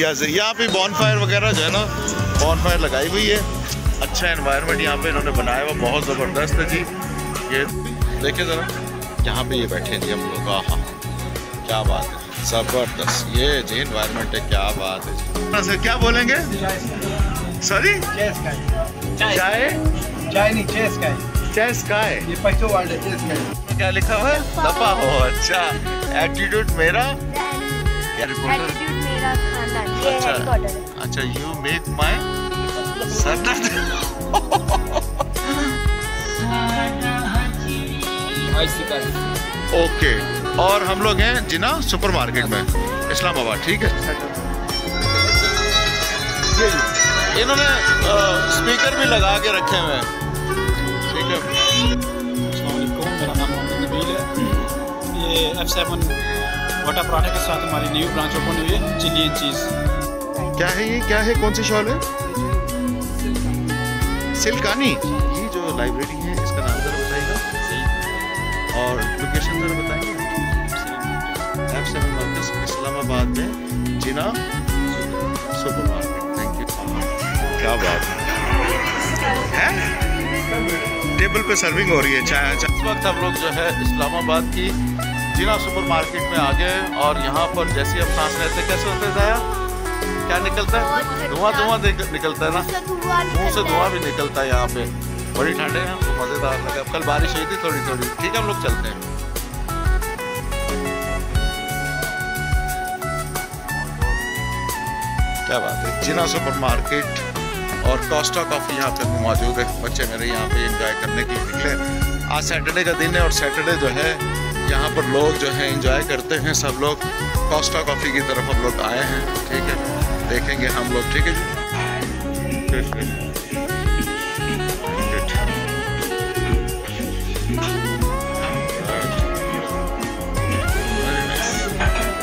यहाँ से यहाँ पे बॉन फायर वगैरह जो है ना बॉन फायर लगाई हुई है। अच्छा एनवायरनमेंट यहाँ पे इन्होंने बनाया हुआ बहुत ज़बरदस्त है जी। ये देखिए ज़रा यहाँ पे ये बैठे हैं जी हम लोग। हाँ क्या बात है। ज़बरदस्त। ये जी एनवायरनमेंट है क्या बात है जी। सर क्या बोलेंगे? सॉरी चाय चाय नहीं चेस का है। चाय स्काई ये पच्चो वर्ड है चेस का क्या लिखा हुआ है? दफ़ा हो अच्छा। एटीट्यूड मेरा? एटीट्यूड मेरा ये अच्छा। अच्छा यू मेक माई सरदर्द ओके और हम लोग हैं जिना सुपरमार्केट में इस्लामाबाद ठीक है? इन्होंने स्पीकर भी लगा के रखे हुए हैं। ठीक है? मेरा नाम मोहम्मद नबील है। ये एफ़ सेवन वोटा पराठे के साथ हमारी न्यू ब्रांच ओपन हुई है चिली एंड चीज़ क्या है ये? क्या है? कौन सी शॉल है? सिल्कानी। ये जो लाइब्रेरी है इसका नाम जरा बताइएगा। और लोकेशन जरा बताएँगे एफ़ सेवन मार्केट इस्लामाबाद में Jinnah super market thank you क्या बात है। हैं? टेबल पे सर्विंग हो रही है चाय चाय। इस वक्त हम लोग जो है इस्लामाबाद की जिना सुपर मार्केट में आ गए और यहाँ पर जैसे हम सांस लेते कैसे होते हैं जाया क्या निकलता है? धुआँ धुआँ निकलता है ना? मुँह से धुआँ। भी निकलता है यहाँ पे। बड़ी ठंडे हैं तो मज़ेदार लगा कल बारिश हुई थी थोड़ी थोड़ी। ठीक है हम लोग चलते हैं। क्या बात है। जिना सुपर मार्केट और कॉस्टा कॉफ़ी यहाँ पे मौजूद है। बच्चे मेरे यहाँ पे एंजॉय करने के लिए निकले आज सैटरडे का दिन है और सैटरडे जो है यहाँ पर लोग जो है इंजॉय करते हैं, सब लोग कॉस्टा कॉफ़ी की तरफ़ हम लोग आए हैं, ठीक है देखेंगे हम लोग, ठीक है जी.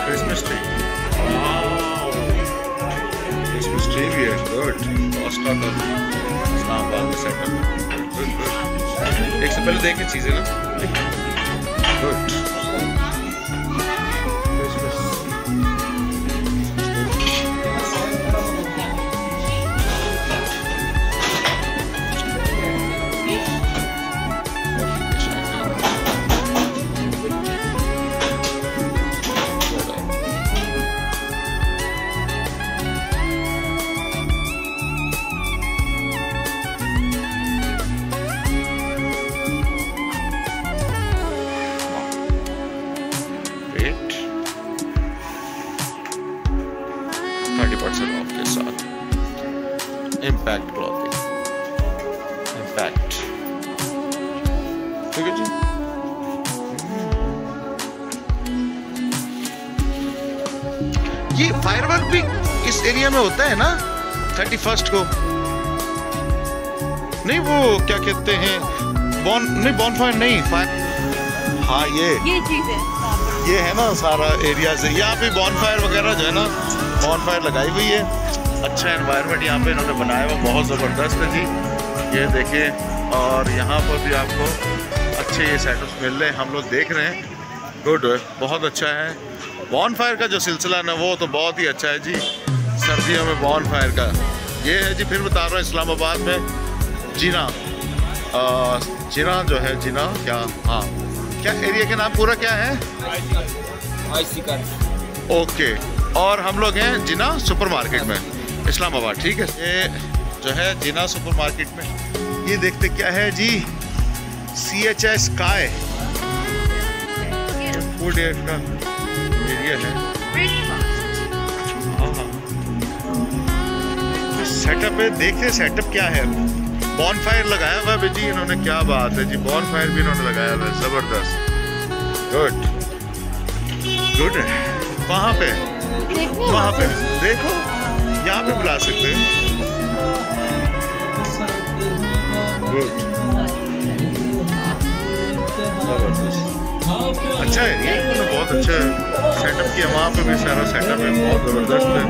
Christmas इस्लामाबाद. एक से पहले देखें चीज़ें ना. Good. इम्पैक्ट क्लॉथिंग इम्पैक्ट ठीक है जी ये फायरवर्क भी इस एरिया में होता है ना? थर्टी फ़र्स्ट को। नहीं वो क्या कहते हैं? बॉन नहीं बॉन फायर नहीं फायर हाँ ये। ये चीज़ है। ये है ना सारा एरिया से। यहाँ पे बॉन फायर वगैरह जो है ना बॉन फायर लगाई हुई है। अच्छा एनवायरनमेंट यहाँ पे इन्होंने बनाया हुआ बहुत ज़बरदस्त है जी। ये देखिए और यहाँ पर भी आपको अच्छे ये सेटअप्स मिल रहे हैं। हम लोग देख रहे हैं। गुड बहुत अच्छा है। बॉन फायर का जो सिलसिला है ना वो तो बहुत ही अच्छा है जी। सर्दियों में बॉन फायर का। ये है जी फिर बता रहा हूँ इस्लामाबाद में जीना। आ, जीना जो है जीना क्या? हाँ। क्या एरिया के नाम पूरा क्या है? ओके और हम लोग हैं जिना सुपर मार्केट में। इस्लामाबाद ठीक है? ये जो है जिना सुपर मार्केट में। ये देखते क्या है जी? सी एच एस काय? फ़ूड का। एरिया है। सेटअप है। देखे सेटअप क्या है। बॉन फायर लगाया हुआ है जी इन्होंने क्या बात है जी। बॉन फायर भी इन्होंने लगाया हुआ है ज़बरदस्त। गुड गुड है। वहाँ पे? वहाँ पे। देखो। यहाँ पे बुला सकते हैं। गुड अच्छा है ये इन्होंने बहुत अच्छा है। सेटअप किया वहाँ पे भी सारा सेटअप है बहुत ज़बरदस्त है।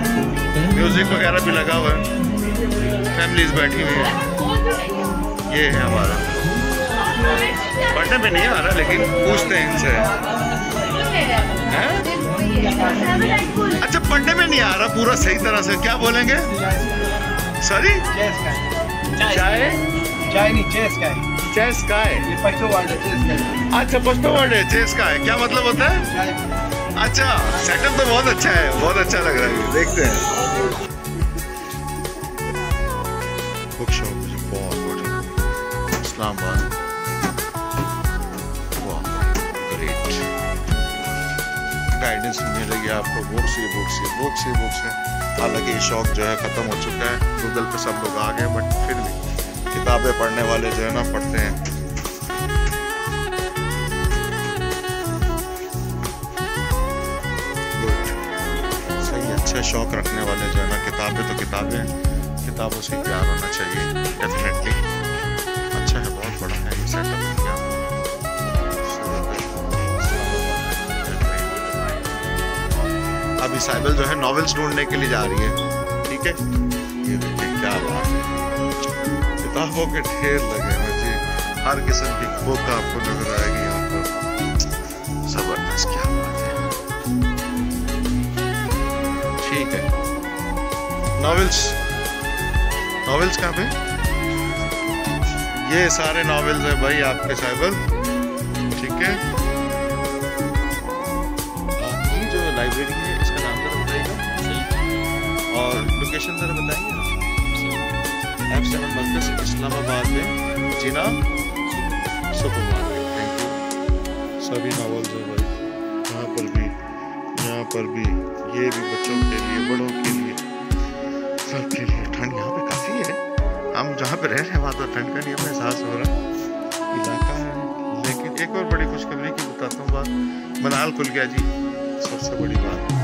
म्यूज़िक वगैरह भी लगा हुआ है। फैमिलीज़ बैठी हुई है। ये है हमारा। पढ़ने में नहीं आ रहा लेकिन पूछते हैं इनसे। हैं? अच्छा पढ़ने में नहीं आ रहा पूरा सही तरह से। क्या बोलेंगे? सॉरी चाय? चाय नहीं चेस का है। चेस का है? ये पश्तो वर्ड है चेस का है। अच्छा पश्तो वर्ड है चेस का है। क्या मतलब होता है? अच्छा सेटअप तो बहुत अच्छा है बहुत अच्छा लग रहा है। देखते हैं। बुक शॉप मुझे बहुत बड़ी इस्लामाबाद। गाइडेंस मिलेगी आपको। बुक से बुक से बुक से बुक से हालाँकि ये शौक जो है ख़त्म हो चुका है। गूगल पे सब लोग आ गए बट फिर भी किताबें पढ़ने वाले जो है ना, पढ़ते हैं। सही अच्छा शौक रखने वाले जो है ना, किताबें तो किताबें किताबों से प्यार होना चाहिए डेफिनेटली अभी साइबल जो है नॉवेल्स ढूँढने के लिए जा रही है। ठीक है? ये देखिए क्या बात है। किताबों के ढेर लगे हैं जी। हर किस्म की बुक आपको नज़र आएगी यहाँ पर। ज़बरदस्त क्या बात है। ठीक है। नॉवेल्स नॉवेल्स कहाँ पे? ये सारे नॉवेल्स है भाई आपके साइबर लोकेशन जरा बताएँगे? एफ़ सेवन मस्जिद इस्लामाबाद में जिना सुपर सभी नॉवेल्स है भाई, यहाँ पर भी, यहाँ पर भी, ये भी बच्चों के लिए, बड़ों के लिए, सबके लिए ठंड यहाँ पे काफ़ी है। हम जहाँ पे रह रहे हैं, वहाँ तो ठंड का नहीं हमें एहसास हो रहा। इलाका है, लेकिन एक और बड़ी खुशखबरी की बताता हूँ बात। मनाल खुल गया जी, सबसे बड़ी बात।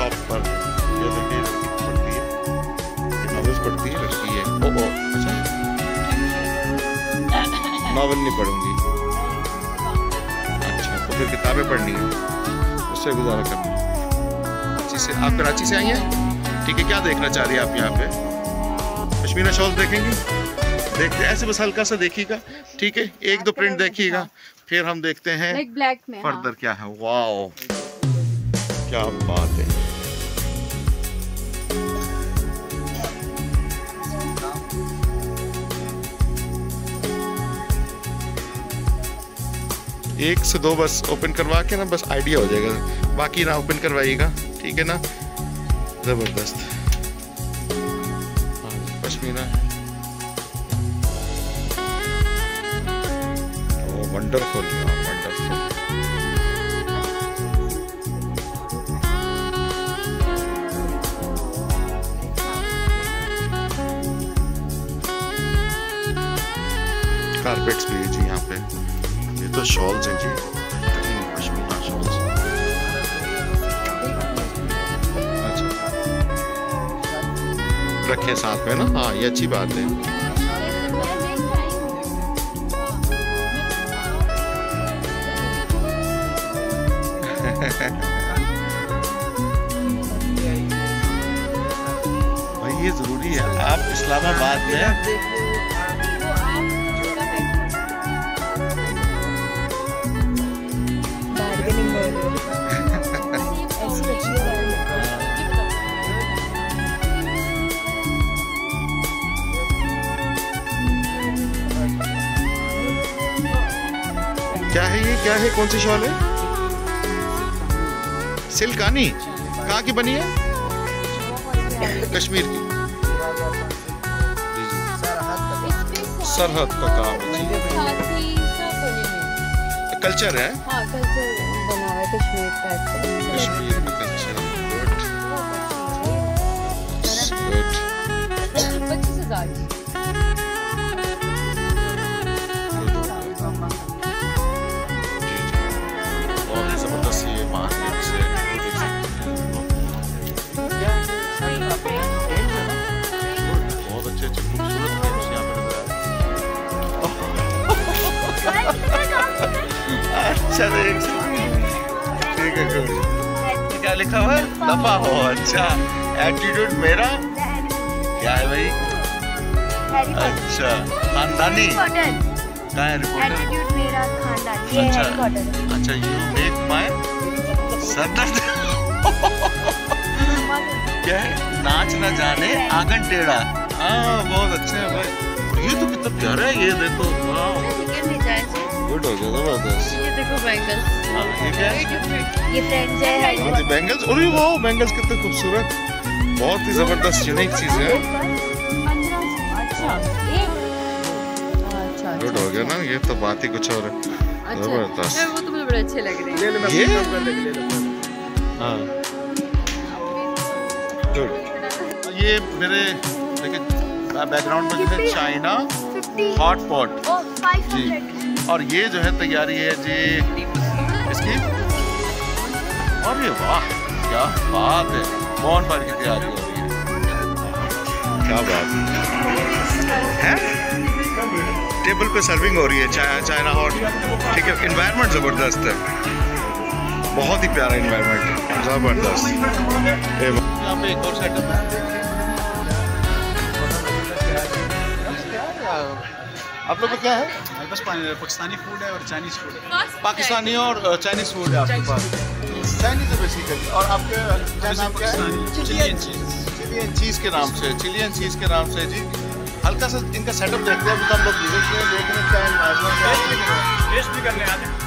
टॉप पर देखिए लड़की पढ़ती है नॉवेल्स पढ़ती है लड़की है। ओ ओ अच्छा। नॉवल नहीं पढ़ूँगी। अच्छा तो फिर किताबें पढ़नी है। उससे गुजारा करना है। कराची से आप कराची से आई हैं? ठीक है क्या देखना चाह रही है आप यहाँ पे? पश्मीना शॉल देखेंगे? देखते ऐसे बस हल्का सा देखिएगा। ठीक है एक दो प्रिंट देखिएगा। फिर हम देखते हैं ब्लैक में हाँ। फर्दर क्या है। वाओ क्या बात है। एक से दो बस ओपन करवा के ना, बस आइडिया हो जाएगा। बाकी ना ओपन करवाइएगा, ठीक है ना? ज़बरदस्त। पश्मीना। वंडरफुल वंडरफुल कारपेट्स भी तो शॉल्स हैं जी रखे साथ में ना? हाँ ये अच्छी बात है। भाई, ये ज़रूरी है। आप इस्लामाबाद में क्या है ये? क्या है? कौन सी शॉल है? सिल्कानी। कहाँ की बनी है? कश्मीर की। सरहद का काम साथ ही। कल्चर है? हाँ कल्चर बना हुआ है कश्मीर का। दफ़ा हो अच्छा। एटीट्यूड मेरा? क्या है भाई? अच्छा खानदानी? कहाँ है एटीट्यूड मेरा खानदान अच्छा। अच्छा यू मेक माय सर दर्द क्या है? नाच न जाने आँगन टेढ़ा। हाँ बहुत अच्छे हैं भाई। ये तो कितना प्यारा है ये देखो। वाह। गुड हो गया ज़बरदस्त ये देखो बैंगल्स हाँ, ये क्या है ये फ्रेंड्स है बैंगल्स अरे वो बैंगल्स कितने खूबसूरत। बहुत ही ज़बरदस्त यूनिक चीज़ है। अच्छा अच्छा गुड हो गया ना ये तो बात ही कुछ और है। अच्छा। ज़बरदस्त। वो तो मुझे बड़े अच्छे लग रहे हैं। ले ले मैं ये? ये ले। हाँ। गुड ये मेरे देखिए बैकग्राउंड में जो है चाइना हॉट पॉट जी। और ये जो है तैयारी है जी और ये वाह क्या बात है। मोहन फायर की तैयारी हो रही है? क्या बात। है? टेबल पे सर्विंग हो रही है चाय चाइना हॉट ठीक है इन्वायरमेंट ज़बरदस्त है। बहुत ही प्यारा इन्वायरमेंट है ज़बरदस्त। यहाँ पे एक और सेटअप है। आप लोग को क्या है? पास पाकिस्तानी फ़ूड है और चाइनीज़ फ़ूड है। पाकिस्तानी और चाइनीज़ फ़ूड है आपके पास। बेसिकली और आपके क्या नाम क्या है? चिलियन चीज़ चिलियन चीज़ के नाम से चिलियन चीज़ के नाम से जी। हल्का सा इनका सेटअप देखते हैं तो हम लोग विज़िट में देख रहे हैं क्या environment है। टेस्ट भी करने आते हैं।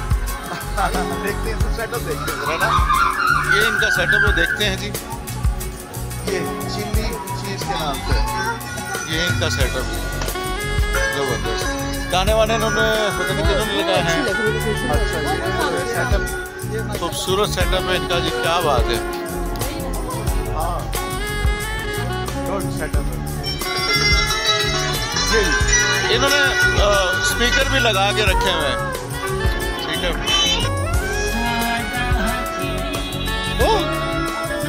देखते हैं तो सेटअप देखते हैं जरा ना? ये इनका सेटअप देखते हैं जी। ये चिल्ली चीज़ के नाम से ये इनका सेटअप है ज़बरदस्त। गाने वाने इन्होंने पता नहीं किन्होंने लगाए हैं। है। अच्छा ये सेटअप खूबसूरत सेटअप है इनका जी, क्या बात है। हाँ इन्होंने स्पीकर भी लगा के रखे हुए है।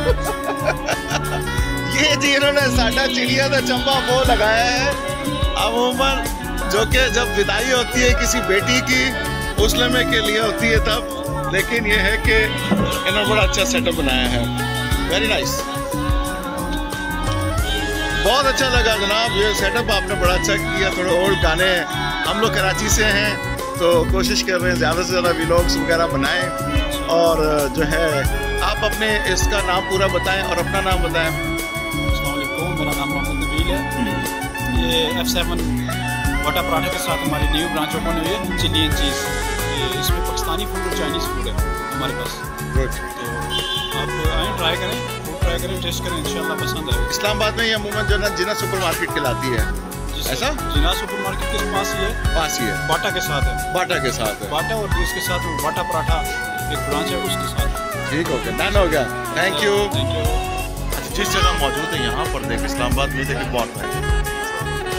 ये जी, इन्होंने साडा चिड़िया का चंबा वो लगाया है। अमूमन जो कि जब विदाई होती है किसी बेटी की उस लम्हे के लिए होती है तब, लेकिन ये है कि इन्होंने बड़ा अच्छा सेटअप बनाया है। वेरी नाइस बहुत अच्छा लगा जनाब, ये सेटअप आपने बड़ा अच्छा किया। थोड़े ओल्ड गाने हम लोग कराची से हैं तो कोशिश कर रहे हैं ज़्यादा से ज़्यादा व्लॉग्स वगैरह बनाएँ और जो है, आप अपने इसका नाम पूरा बताएँ और अपना नाम बताएँ। मेरा नाम मोहम्मद नबील है। ये एफ़ सेवन वाटा पराठा के साथ हमारी न्यू ब्रांच ओपन हुई है चिलियन चीज़ इसमें पाकिस्तानी फ़ूड और चाइनीज़ फ़ूड है हमारे पास। गुड तो आप आए ट्राई करें फ़ूड ट्राई करें टेस्ट करें इंशाल्लाह पसंद आएगा। इस्लामाबाद में ये अमूमन जो है ना जिना सुपर मार्केट कहलाती है। ऐसा? जिना सुपर मार्केट के पास ही है। पास ही है। बाटा के साथ है। बाटा के साथ है। बाटा और इसके साथ वाटा पराठा एक ब्रांच है उसके साथ ठीक हो गया। डन हो गया। थैंक यू थैंक यू जिस जगह मौजूद है यहाँ पर देख इस्लामाबाद में देखिए बॉन फायर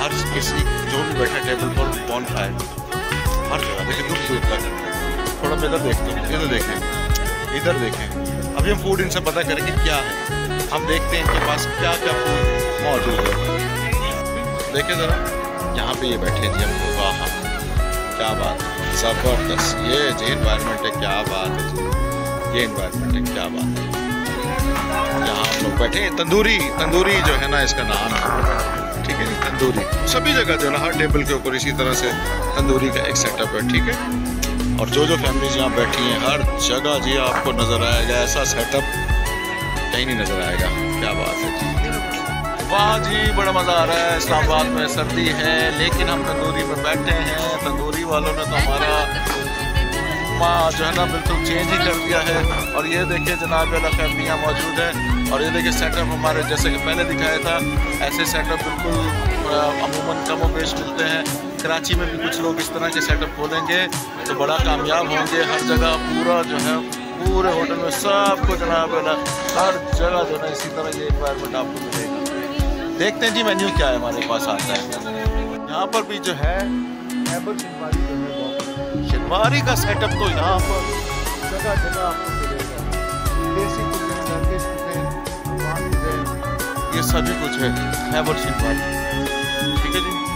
हर किसी जो भी बैठा टेबल पर बॉन फायर हर जगह। देखिए, दूर दूर तक थोड़ा मैं इधर देखते हैं। इधर देखें। इधर देखें। अभी हम फ़ूड इनसे पता करें कि क्या है। हम देखते हैं इनके पास क्या क्या फ़ूड मौजूद है। देखिए ज़रा। यहाँ पे ये बैठे जी हम लोग वाह, क्या बात है। ज़बरदस्त। ये जी इन्वायरमेंट है, क्या बात है जी। ये इन्वायरमेंट है, क्या बात है। यहाँ हम लोग बैठे तंदूरी तंदूरी जो है ना, इसका नाम है। ठीक है तंदूरी। सभी जगह जो है हर टेबल के ऊपर इसी तरह से तंदूरी का एक सेटअप है, ठीक है? और जो जो फैमिलीज़ यहाँ बैठी हैं, हर जगह जी आपको नज़र आएगा, ऐसा सेटअप कहीं नहीं नज़र आएगा। क्या बात है जी। वाह जी, बड़ा मज़ा आ रहा है। इस्लामाबाद में सर्दी है, लेकिन हम तंदूरी में बैठे हैं। तंदूरी वालों ने तो हमारा जो है ना बिल्कुल चेंज ही कर दिया है। और ये देखिए जनाब फैमिलियाँ मौजूद है। और ये देखिए सेटअप हमारे, जैसे कि पहले दिखाया था, ऐसे सेटअप बिल्कुल अमूमन कम व बेश मिलते हैं। कराची में भी कुछ लोग इस तरह के सेटअप खोलेंगे तो बड़ा कामयाब होंगे। हर जगह पूरा जो है, पूरे होटल में सबको जनाब वाला हर जगह जो है इसी तरह ये इन्वायरमेंट आपको मिलेगा। देखते हैं जी मेन्यू क्या है हमारे पास आता है। यहाँ पर भी जो है शिनवारी का सेटअप तो यहाँ पर। जगह जगह आपको मिलेगा। देसी टर्किश ये सभी कुछ है ठीक है जी?